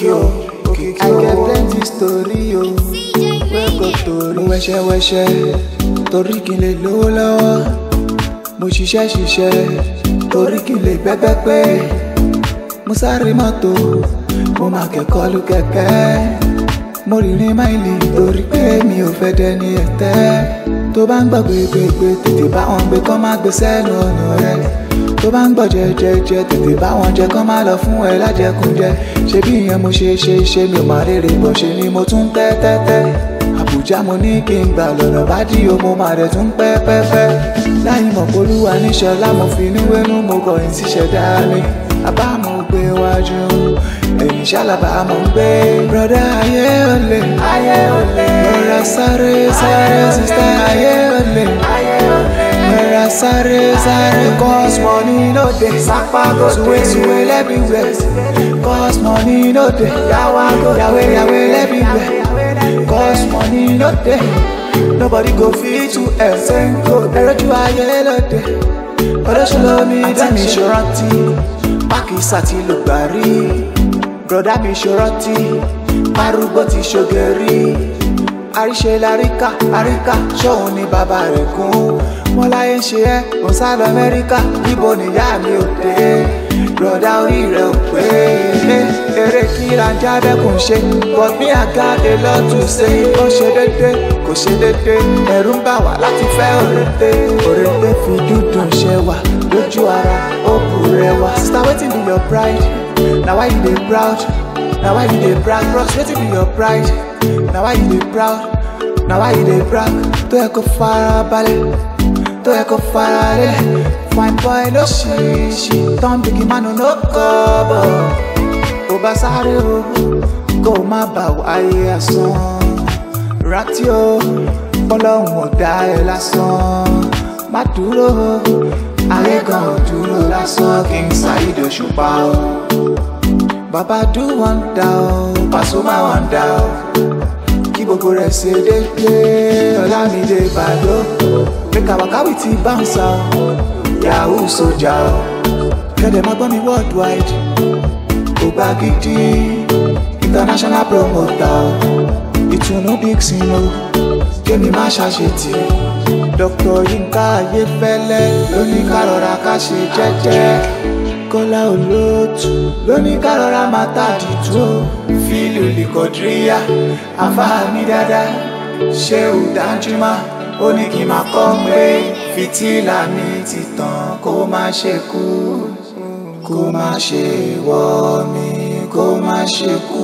yo. Oh. I get plenty story yo. Wẹ́n kọ́ torí. Mo wẹṣẹ́ wẹṣẹ́ torí kí n lè lówó lọ́wọ́. Mo ṣiṣẹ́ ṣiṣẹ́ torí kí n lè bẹ́gbẹ́ pé. Mo sáré mọ́tò, mo máa kẹ́kọ̀ọ́ lu kẹ̀kẹ́. Mo rìnrìn máìlì torí pé mi ò fẹ́ dẹni ẹ̀tẹ́. Tó bá ń gbàgbé gbégbé tètè bá wọn gbé kọ́ má gbé sẹ́nu ọ̀nà rẹ̀ tó bá ń gbọ́ jẹjẹjẹ tètè bá wọn jẹ kán má lọ fún ẹ lájẹkúnjẹ ṣé bí ìyẹn mo ṣe ṣe ṣe mi ò má rere mo ṣe ni mo tún tẹ́ tẹ́ tẹ́ àbújá mo ní kí n gbà lọ́nà bá dí o mo máa rẹ̀ tún pẹ́ pẹ́ pẹ́ láì mọ̀ polúwa níṣọlá mo fi níwénú mo kọ̀yìn síṣẹ̀dá mi àbámu gbé wájú èyí ṣàlàbà mo ń gbé. broda ayé olè ayé olè rọra sáré sáré sísá ayé olè ayé olè. Sare sare, cause money no dey sapa go dey suwe everywhere cause money no dey yawa go yawe yawe everywhere cause money no dey nobody go fit to ẹsẹ̀ńkò ẹrọ́jú ayé lóde olóṣèlómi dẹ́mi ṣòrántí pákísà ti lò gbà rí broda mi ṣòrántí arúgbó ti ṣoge rí àríṣe láríkà àríkà ṣóun ni bàbá rẹ̀ kún mọ́láyé ń ṣe ẹ́ kò sá lọ amẹ́ríkà ibo nìyá mi ò dé broda orí rẹ̀ ò pé eré kí lajá dẹ́kun ṣe but me I got a love to say ó ṣe déédéé kò ṣe déédéé ẹ̀rù ń bà wá láti fẹ́ òrèdè òrèdè fi dúdú ṣe wà lójú ara ó bu rẹwà sister wetin be your pride na why you dey proud na why you dey brag bros wetin be your pride na why you dey proud na why you dey brag tó yẹ kó fara balẹ̀ tó ẹ̀kọ́ fara rẹ̀ fine boy ló ṣe ṣe tán bìkì mánu ló kọ́ bọ̀ kò bá sáré o kó o má bà wáyé asán rántí o ọlọ́run ò dá ẹ lásán má dúró ayé gan ò dúró lásán King Saheed Òṣùpá o bàbá do wonder o Pasuma wonder o. Oresede, Olamide Bado. Make our car with the bouncer. Yahoo Soja. Kẹ̀dẹ̀ máa gbọ́ mi worldwide. Ọba gidi, international promoter. Ìtùnú big sinu, Kémi má ṣàṣetì. Dr. Yinka Ayefẹ́lẹ́ ló ní ká rọra ká ṣe jẹ́jẹ́. Kọ́lá Olóòtú lóní kárọ̀rá máa tàdí tó fílù lìkọ̀díríyà àfààní dáadáa ṣé ò dájú má ó ní kí n máa kọ́ pé fìtílà mi ti tàn kó má ṣe kú kó má ṣe wọ́ mi kó má ṣe kú.